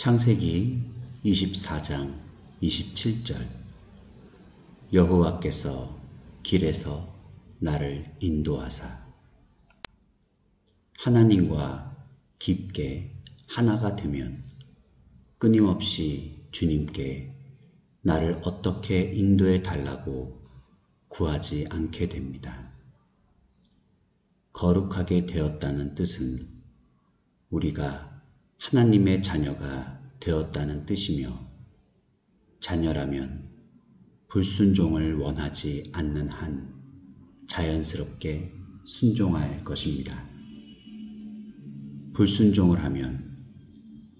창세기 24장 27절 여호와께서 길에서 나를 인도하사 하나님과 깊게 하나가 되면 끊임없이 주님께 나를 어떻게 인도해 달라고 구하지 않게 됩니다. 거룩하게 되었다는 뜻은 우리가 하나님의 자녀가 되었다는 뜻이며 자녀라면 불순종을 원하지 않는 한 자연스럽게 순종할 것입니다. 불순종을 하면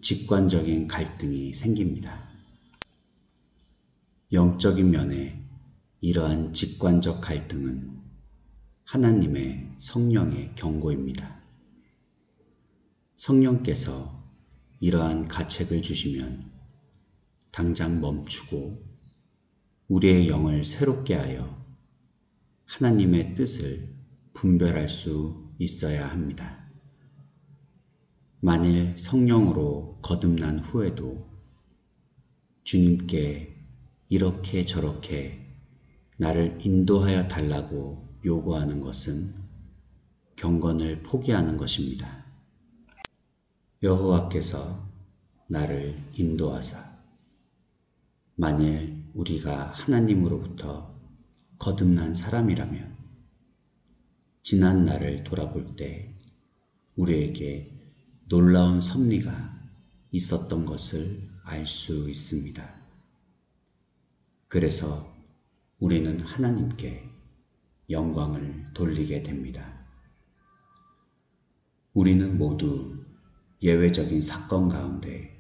직관적인 갈등이 생깁니다. 영적인 면에 이러한 직관적 갈등은 하나님의 성령의 경고입니다. 성령께서 이러한 가책을 주시면 당장 멈추고 우리의 영을 새롭게 하여 하나님의 뜻을 분별할 수 있어야 합니다. 만일 성령으로 거듭난 후에도 주님께 이렇게 저렇게 나를 인도하여 달라고 요구하는 것은 경건을 포기하는 것입니다. 여호와께서 나를 인도하사 만일 우리가 하나님으로부터 거듭난 사람이라면 지난 날을 돌아볼 때 우리에게 놀라운 섭리가 있었던 것을 알 수 있습니다. 그래서 우리는 하나님께 영광을 돌리게 됩니다. 우리는 모두 예외적인 사건 가운데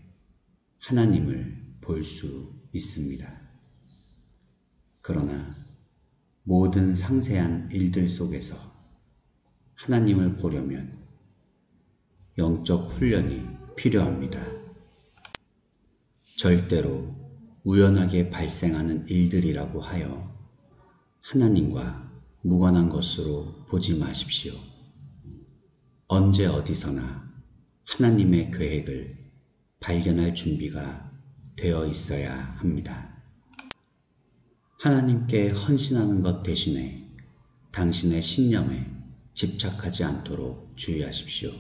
하나님을 볼 수 있습니다. 그러나 모든 상세한 일들 속에서 하나님을 보려면 영적 훈련이 필요합니다. 절대로 우연하게 발생하는 일들이라고 하여 하나님과 무관한 것으로 보지 마십시오. 언제 어디서나 하나님의 계획을 발견할 준비가 되어 있어야 합니다. 하나님께 헌신하는 것 대신에 당신의 신념에 집착하지 않도록 주의하십시오.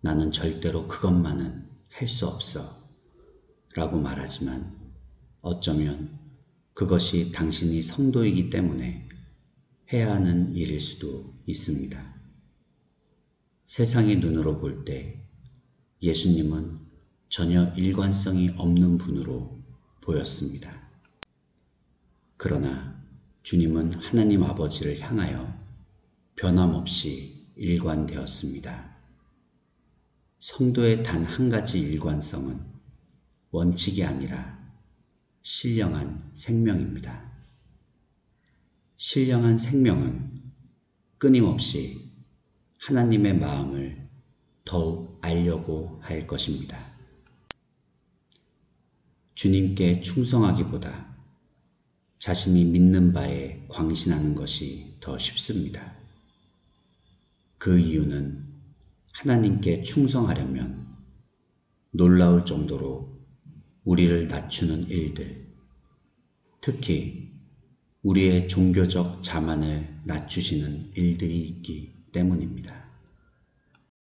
나는 절대로 그것만은 할 수 없어. 라고 말하지만 어쩌면 그것이 당신이 성도이기 때문에 해야 하는 일일 수도 있습니다. 세상의 눈으로 볼 때 예수님은 전혀 일관성이 없는 분으로 보였습니다. 그러나 주님은 하나님 아버지를 향하여 변함없이 일관되었습니다. 성도의 단 한 가지 일관성은 원칙이 아니라 신령한 생명입니다. 신령한 생명은 끊임없이 하나님의 마음을 더욱 알려고 할 것입니다. 주님께 충성하기보다 자신이 믿는 바에 광신하는 것이 더 쉽습니다. 그 이유는 하나님께 충성하려면 놀라울 정도로 우리를 낮추는 일들, 특히 우리의 종교적 자만을 낮추시는 일들이 있기 때문입니다.